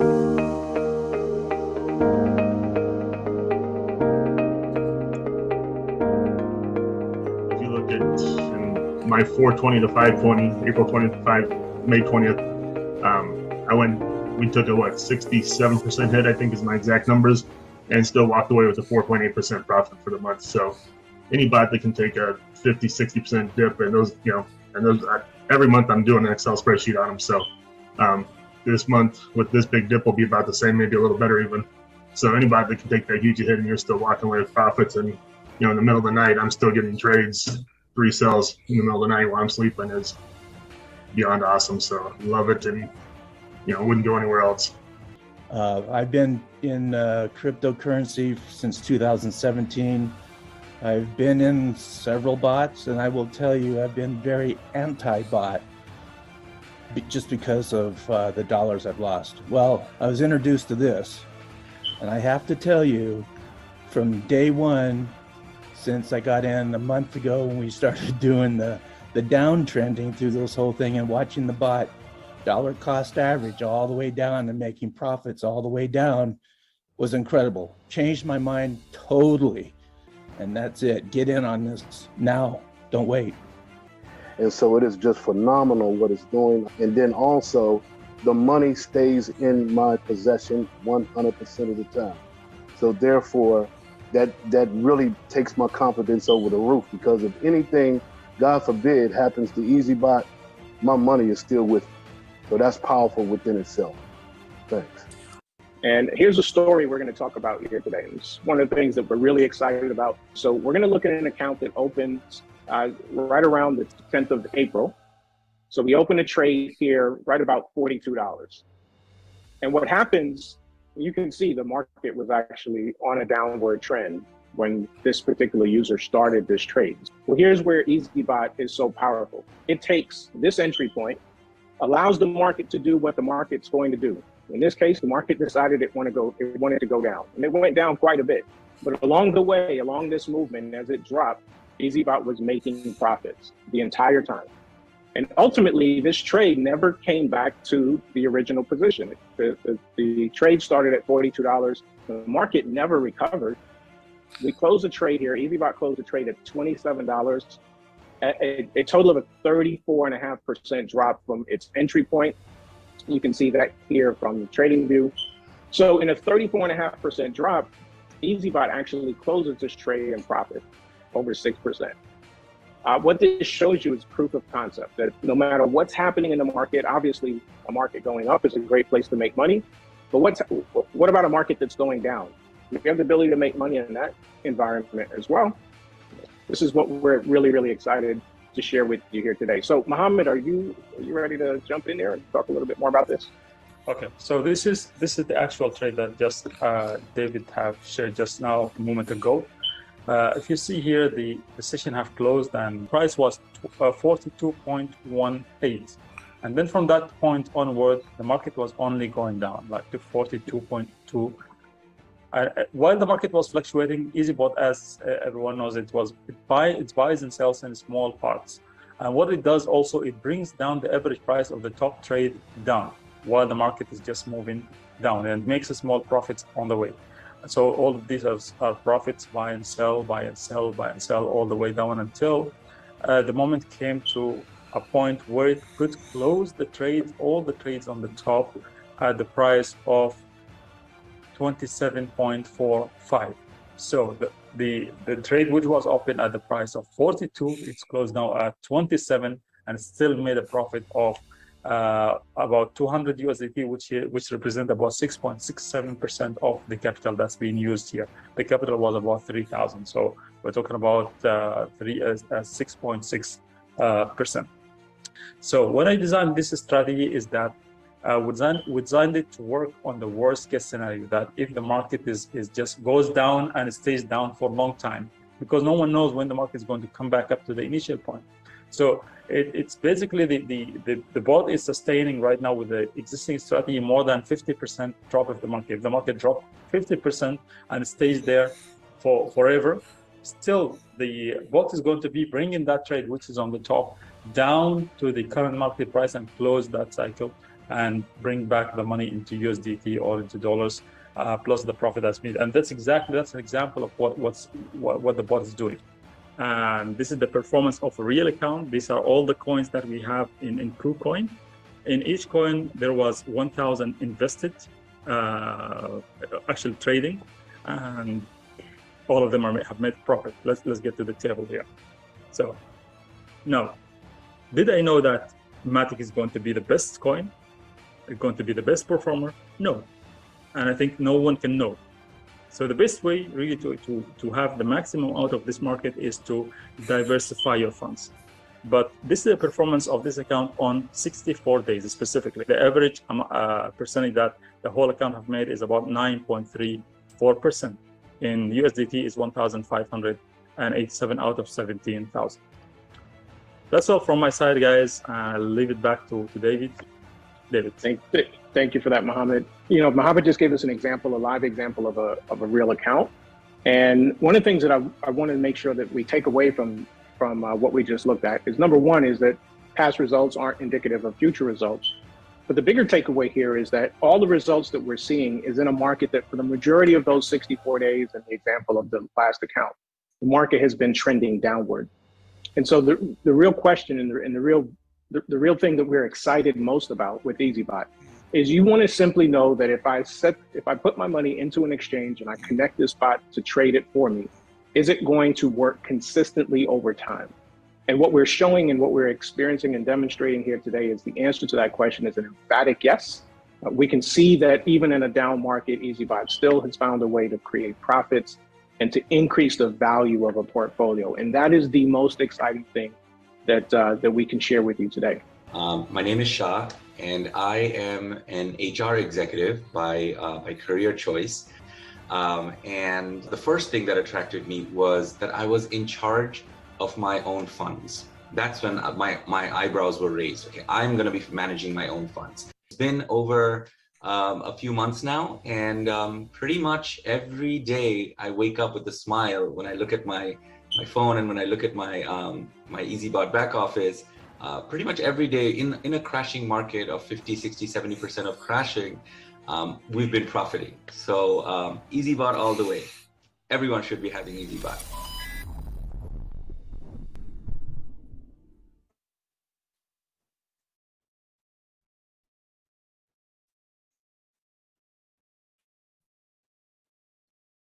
If you look at um, my 420 to 520, April 25, May 20th, um, I went, we took a what, 67% hit, I think is my exact numbers, and still walked away with a 4.8% profit for the month. So any bot that can take a 50, 60% dip, and those, you know, and those, I, every month I'm doing an Excel spreadsheet on them. So um, this month with this big dip will be about the same, maybe a little better even. So anybody that can take that huge hit and you're still walking away with profits and you know, in the middle of the night, I'm still getting trades, three sells in the middle of the night while I'm sleeping is beyond awesome. So love it, and you know, wouldn't go anywhere else. Uh, I've been in uh, cryptocurrency since 2017. I've been in several bots, and I will tell you, I've been very anti-bot just because of uh, the dollars I've lost. Well, I was introduced to this, and I have to tell you, from day one, since I got in a month ago when we started doing the the downtrending through this whole thing and watching the bot dollar cost average all the way down and making profits all the way down was incredible. Changed my mind totally. And that's it. Get in on this now. Don't wait. And so it is just phenomenal what it's doing. And then also, the money stays in my possession 100% of the time. So therefore, that that really takes my confidence over the roof because if anything, God forbid, happens to EazyBot, my money is still with me. So that's powerful within itself. Thanks. And here's a story we're going to talk about here today. It's one of the things that we're really excited about. So we're going to look at an account that opens uh, right around the 10th of April. So we open a trade here right about $42. And what happens, you can see the market was actually on a downward trend when this particular user started this trade. Well, here's where EazyBot is so powerful. It takes this entry point, allows the market to do what the market's going to do. In this case, the market decided it wanted to go, it wanted to go down, and it went down quite a bit. But along the way, along this movement, as it dropped, EazyBot was making profits the entire time. And ultimately, this trade never came back to the original position. The, the, the trade started at $42. The market never recovered. We closed the trade here. EazyBot closed the trade at $27, a, a total of a 34.5% drop from its entry point. You can see that here from the trading view. So in a 34.5% drop, EazyBot actually closes this trade in profit over 6%. Uh, what this shows you is proof of concept that no matter what's happening in the market, obviously a market going up is a great place to make money. But what's what about a market that's going down? We have the ability to make money in that environment as well. This is what we're really, really excited to share with you here today. So, Mohammed, are you are you ready to jump in there and talk a little bit more about this? Okay, so this is this is the actual trade that just uh, David have shared just now a moment ago. Uh, if you see here, the, the session have closed and price was uh, 42.18. And then from that point onward, the market was only going down, like to 42.2. While the market was fluctuating, EazyBot, as uh, everyone knows, it was it buy it buys and sells in small parts. And what it does also, it brings down the average price of the top trade down, while the market is just moving down and makes a small profits on the way. So all of these are, are, profits, buy and sell, buy and sell, buy and sell, all the way down until uh, the moment came to a point where it could close the trade, all the trades on the top at the price of 27.45. So the, the, the trade which was open at the price of 42, it's closed now at 27 and still made a profit of uh, about 200 USDT, which which represent about 6.67% of the capital that's being used here. The capital was about 3,000, so we're talking about uh, three uh, 6.6 uh, percent. So when I designed this strategy, is that uh, we designed we designed it to work on the worst case scenario that if the market is is just goes down and stays down for a long time, because no one knows when the market is going to come back up to the initial point. So it, it's basically the, the, the, the bot is sustaining right now with the existing strategy more than 50% drop of the market. If the market drop 50% and stays there for forever, still the bot is going to be bringing that trade, which is on the top, down to the current market price and close that cycle and bring back the money into USDT or into dollars, uh, plus the profit that's made. And that's exactly that's an example of what what's what, what the bot is doing. And this is the performance of a real account. These are all the coins that we have in in KuCoin. In each coin, there was 1,000 invested, uh, actually trading, and all of them are, have made profit. Let's let's get to the table here. So, now, did I know that Matic is going to be the best coin? Going to be the best performer? No, and I think no one can know. So the best way really to, to, to have the maximum out of this market is to diversify your funds. But this is the performance of this account on 64 days specifically. The average um, uh, percentage that the whole account have made is about 9.34%. In USDT is 1,587 out of 17,000. That's all from my side, guys. I'll leave it back to, to David. David. Thank, thank you for that, Mohammed. You know, Mohammed just gave us an example, a live example of a, of a real account. And one of the things that I, I wanted to make sure that we take away from from uh, what we just looked at is number one is that past results aren't indicative of future results. But the bigger takeaway here is that all the results that we're seeing is in a market that for the majority of those 64 days, and the example of the last account, the market has been trending downward. And so the, the real question and the, and the real the, the real thing that we're excited most about with EazyBot is you want to simply know that if I set if I put my money into an exchange and I connect this bot to trade it for me, is it going to work consistently over time? And what we're showing and what we're experiencing and demonstrating here today is the answer to that question is an emphatic yes. Uh, we can see that even in a down market, EazyBot still has found a way to create profits and to increase the value of a portfolio. And that is the most exciting thing that, uh, that we can share with you today. Um, my name is Shah, and I am an HR executive by, uh, by career choice. Um, and the first thing that attracted me was that I was in charge of my own funds. That's when my, my eyebrows were raised. Okay, I'm going to be managing my own funds. It's been over um, a few months now, and um, pretty much every day I wake up with a smile when I look at my my phone and when I look at my um, my EazyBot back office. Uh, pretty much every day in in a crashing market of 50, 60, 70 percent of crashing, um, we've been profiting. So um, EazyBot all the way. Everyone should be having EazyBot.